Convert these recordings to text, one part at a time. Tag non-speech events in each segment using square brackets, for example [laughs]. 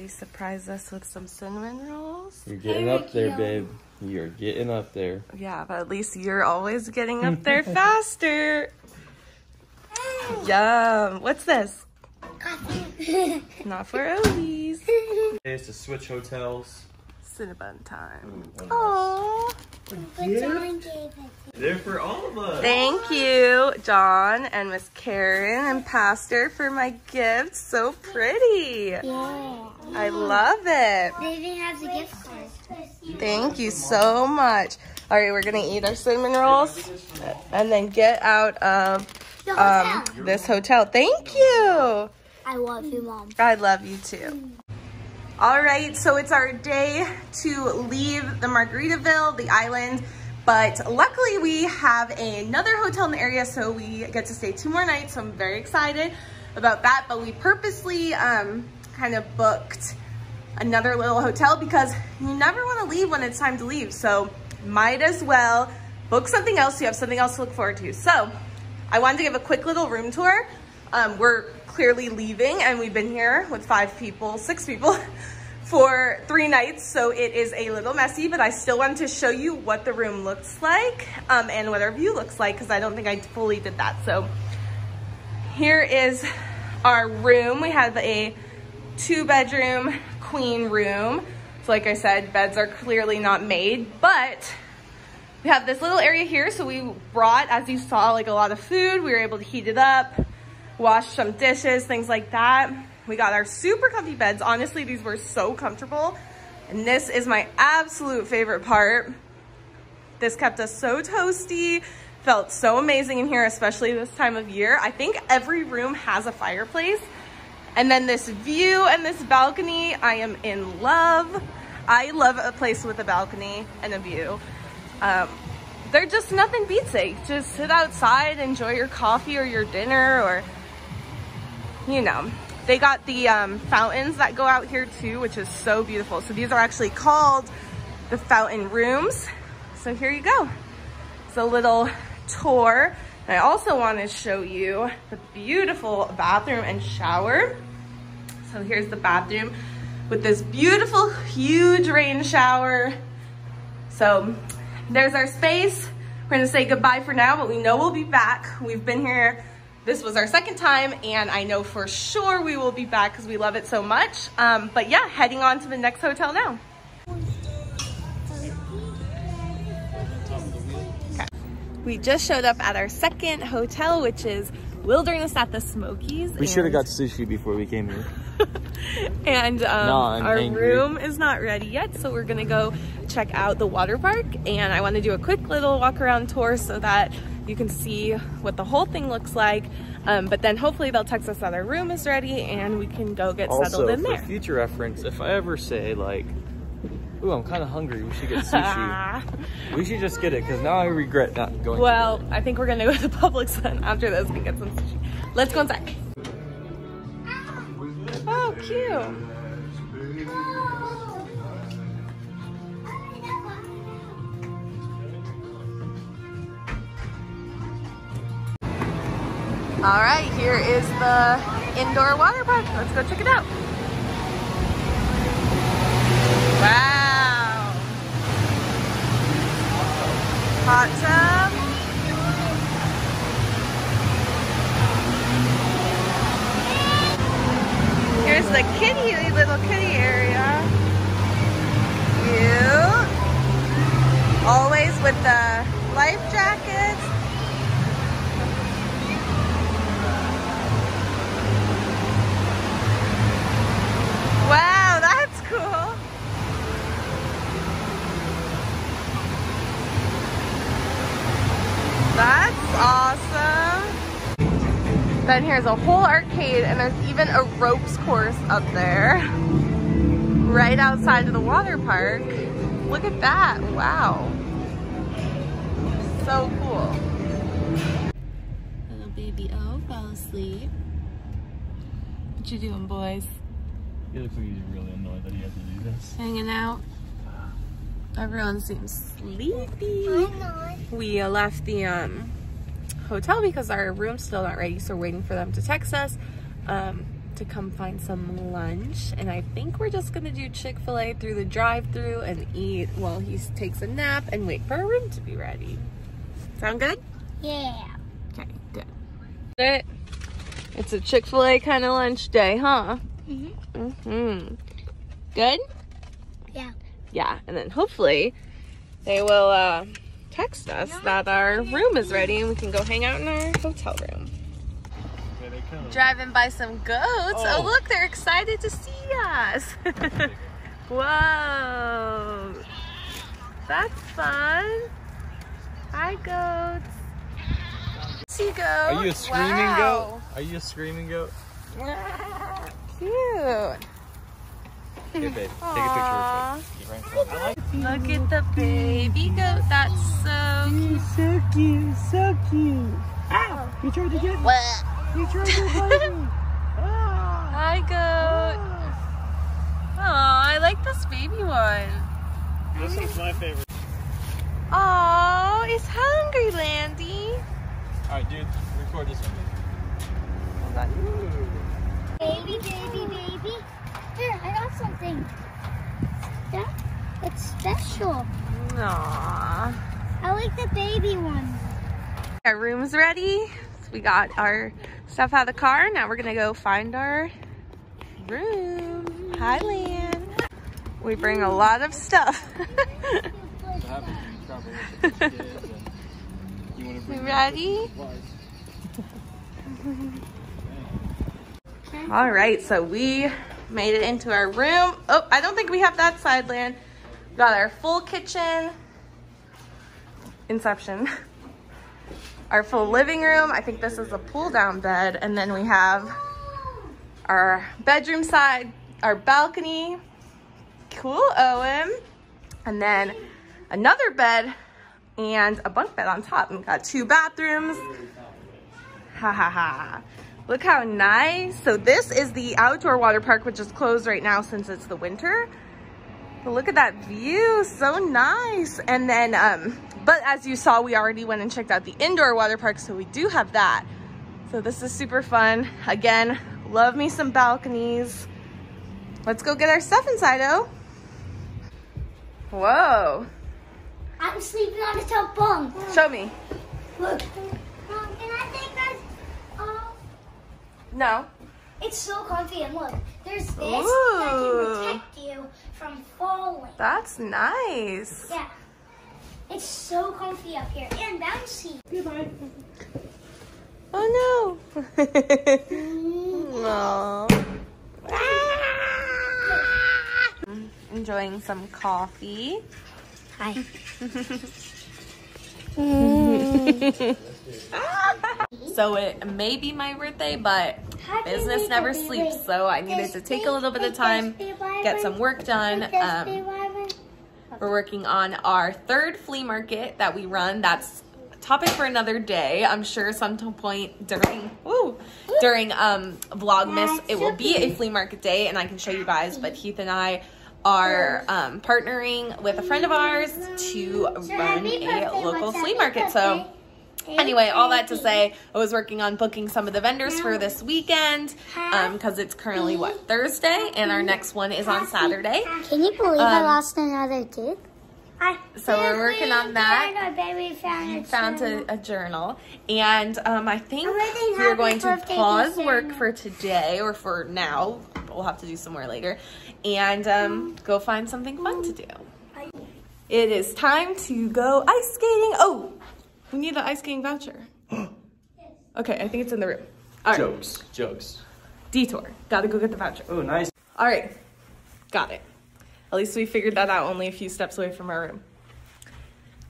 Daddy surprised us with some cinnamon rolls. You're getting up there, babe. You're getting up there. Yeah, but at least you're always getting up there [laughs] faster. Yum. What's this? [laughs] Not for Obies. It's to switch hotels. Cinnabon time. Ooh, Aww. But John gave. They're for all of us. Thank you, John and Miss Karen and Pastor for my gift. So pretty. Yeah. I love it. They even have the gift card. Thank you so much. All right, we're gonna eat our cinnamon rolls and then get out of um, this hotel. Thank you. I love you, Mom. I love you too. All right, so it's our day to leave the Margaritaville, the island, but luckily we have another hotel in the area, so we get to stay two more nights. So I'm very excited about that. But we purposely um, kind of booked another little hotel because you never want to leave when it's time to leave. So might as well book something else. So you have something else to look forward to. So I wanted to give a quick little room tour. Um, we're clearly leaving and we've been here with five people, six people [laughs] for three nights. So it is a little messy, but I still wanted to show you what the room looks like um, and what our view looks like because I don't think I fully did that. So here is our room. We have a two bedroom queen room. So like I said, beds are clearly not made, but we have this little area here. So we brought, as you saw, like a lot of food. We were able to heat it up, wash some dishes, things like that. We got our super comfy beds. Honestly, these were so comfortable. And this is my absolute favorite part. This kept us so toasty, felt so amazing in here, especially this time of year. I think every room has a fireplace. And then this view and this balcony, I am in love. I love a place with a balcony and a view. Um, they're just nothing beats it. Just sit outside, enjoy your coffee or your dinner or, you know. They got the um, fountains that go out here too, which is so beautiful. So these are actually called the fountain rooms. So here you go. It's a little tour. And I also want to show you the beautiful bathroom and shower. So here's the bathroom with this beautiful, huge rain shower. So there's our space. We're gonna say goodbye for now, but we know we'll be back. We've been here, this was our second time, and I know for sure we will be back because we love it so much. Um, but yeah, heading on to the next hotel now. We just showed up at our second hotel, which is Wilderness at the Smokies. We should have got sushi before we came here. [laughs] and um, No, our angry. room is not ready yet so we're gonna go check out the water park and I want to do a quick little walk around tour so that you can see what the whole thing looks like um, but then hopefully they'll text us that our room is ready and we can go get Also, settled in there. Also, for future reference, if I ever say like, "Ooh, I'm kind of hungry. We should get [laughs] sushi," we should just get it because now I regret not going. well I think we're gonna go to the [laughs] Publix then after this and get some sushi let's go inside oh cute All right, here is the indoor water park. Let's go check it out. Wow. Hot tub. Here's the kitty, little kitty area. Cute. Always with the Then here's a whole arcade and there's even a ropes course up there. Right outside of the water park. Look at that, wow. So cool. Little baby O fell asleep. What you doing, boys? He looks like he's really annoyed that he has to do this. Hanging out. Everyone seems sleepy. I'm not. We uh, left the um, hotel because our room's still not ready, so we're waiting for them to text us um, to come find some lunch. And I think we're just gonna do Chick-fil-A through the drive-through and eat while he takes a nap and wait for our room to be ready. Sound good? Yeah. Okay, good. It. It's a Chick-fil-A kind of lunch day, huh? Mhm. Mm-hmm. Good? Yeah. Yeah, and then hopefully they will uh, text us that our room is ready and we can go hang out in our hotel room. Here they come. Driving by some goats. Oh, Oh. look, they're excited to see us. [laughs] Whoa. That's fun. Hi, goats. See goat. Are you a screaming wow. goat? Are you a screaming goat? [laughs] Cute. Here, babe. Take a picture real quick. Keep right in front. I like Look at the baby goat. That's so cute. so cute, so cute. Ow! You tried to get me. You tried to bite me. [laughs] Ah. Hi, goat. Oh, I like this baby one. This one's my favorite. Oh, it's hungry, Landy. All right, dude. Record this one. Baby, baby, baby. Here, something. Yeah, it's special. Aww. I like the baby one. Our room's ready. So we got our stuff out of the car. Now we're gonna go find our room. Hi, Lan. We bring a lot of stuff. So have a travel with the kids and you want to you bring ready? [laughs] All right, so we made it into our room. Oh, I don't think we have that side, Lan. Got our full kitchen. Inception. [laughs] Our full living room. I think this is a pull down bed. And then we have our bedroom side, our balcony. Cool, Owen. And then another bed and a bunk bed on top. And got two bathrooms. Ha ha ha. Look how nice. So this is the outdoor water park, which is closed right now since it's the winter. But look at that view, so nice. And then, um, but as you saw, we already went and checked out the indoor water park, so we do have that. So this is super fun. Again, love me some balconies. Let's go get our stuff inside, oh. Whoa, I'm sleeping on a top bunk. show me. Look. Mom, can I take this off? No. It's so comfy and look, there's this Ooh. that can protect you from falling. That's nice. Yeah. It's so comfy up here and bouncy. Goodbye. Oh no. [laughs] Aw. Enjoying some coffee. Hi. [laughs] [laughs] So it may be my birthday, but business never sleeps. So I needed to take a little bit of time, get some work done. Um, we're working on our third flea market that we run. That's topic for another day. I'm sure some point during during um Vlogmas it will be a flea market day and I can show you guys. But Heath and I are um, partnering with a friend of ours to run a local flea market. So anyway, all that to say, I was working on booking some of the vendors for this weekend because it's currently what Thursday and our next one is on Saturday. Can you believe I Um, lost another tooth? So we're working on that. Our baby found found a, a journal and um, I think we're going to pause work for today or for now. We'll have to do some more later and um, go find something fun to do. It is time to go ice skating. Oh, we need the ice skating voucher. [gasps] okay, I think it's in the room. All right, Jokes. Jokes. detour. Gotta go get the voucher. Oh, nice. All right, got it. At least we figured that out only a few steps away from our room.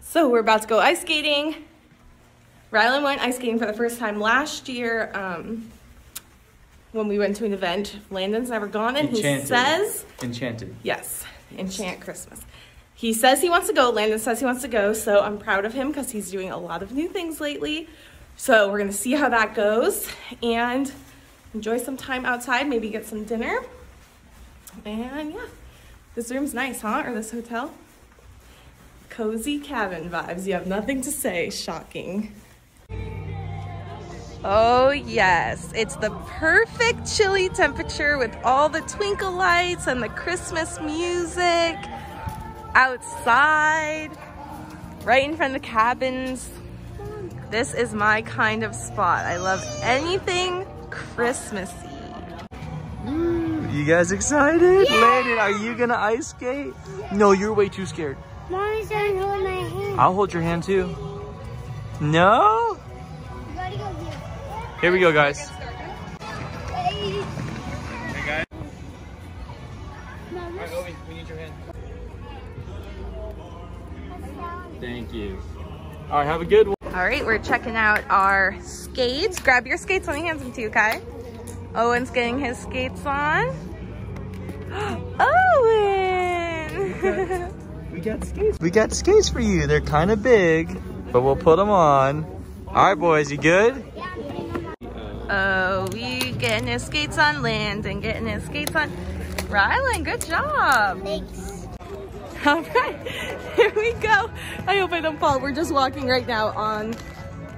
So we're about to go ice skating. Rylan went ice skating for the first time last year um, when we went to an event. Landon's never gone, and Enchanted. he says, Enchanted. yes, enchant Christmas. He says he wants to go. Landon says he wants to go, so I'm proud of him because he's doing a lot of new things lately. So we're gonna see how that goes and enjoy some time outside, maybe get some dinner. And yeah, this room's nice, huh? Or this hotel? cozy cabin vibes. You have nothing to say. Shocking. Oh yes, it's the perfect chilly temperature with all the twinkle lights and the Christmas music outside, right in front of the cabins. This is my kind of spot. I love anything Christmassy. You guys excited? Yeah. Landon, are you gonna ice skate? No, you're way too scared. Mommy's gonna hold my hand. I'll hold your hand too. No? Here we go, guys. Hey, guys. we need your hand. Thank you. All right, have a good one. All right, we're checking out our skates. Grab your skates, let me hand them to you, Kai. Owen's getting his skates on. [gasps] Owen! [laughs] we got skates. We got skates for you. They're kind of big, but we'll put them on. All right, boys, you good? We getting his skates on Landon getting his skates on Rylan. Good job. Thanks. [laughs] All right, [laughs] here we go. I hope I don't fall. We're just walking right now on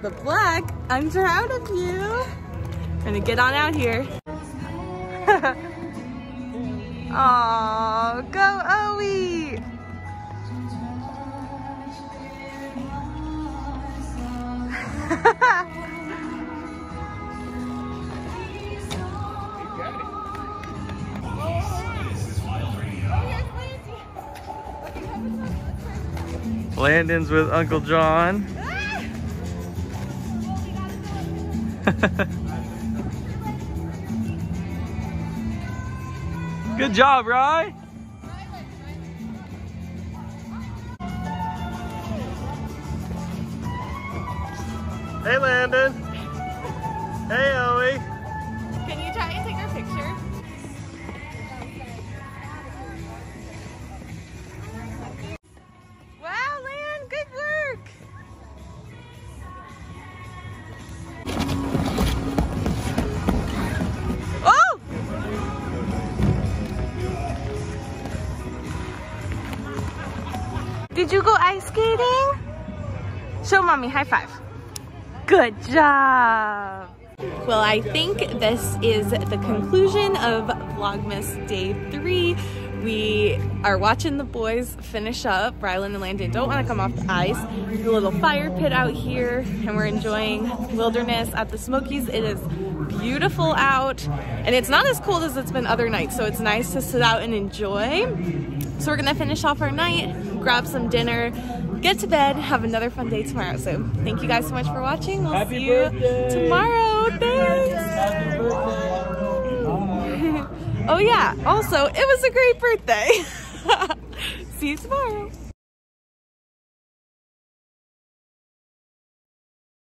the black. I'm proud of you. Gonna get on out here. [laughs] Oh, go Owie! Landon's with Uncle John. [laughs] Good job, Rye. Hey, Landon. Hey, Owie. Can you try and take our picture? Did you go ice skating? Show mommy, high five. Good job. Well, I think this is the conclusion of Vlogmas Day 3. We are watching the boys finish up. Rylan and Landon don't want to come off the ice. There's a little fire pit out here, and we're enjoying wilderness at the Smokies. It is beautiful out, and it's not as cold as it's been other nights, so it's nice to sit out and enjoy. So we're gonna finish off our night, grab some dinner, get to bed, have another fun day tomorrow. So thank you guys so much for watching. We'll Happy see you birthday. tomorrow. Thanks. [laughs] Oh yeah, also, it was a great birthday. [laughs] see you tomorrow.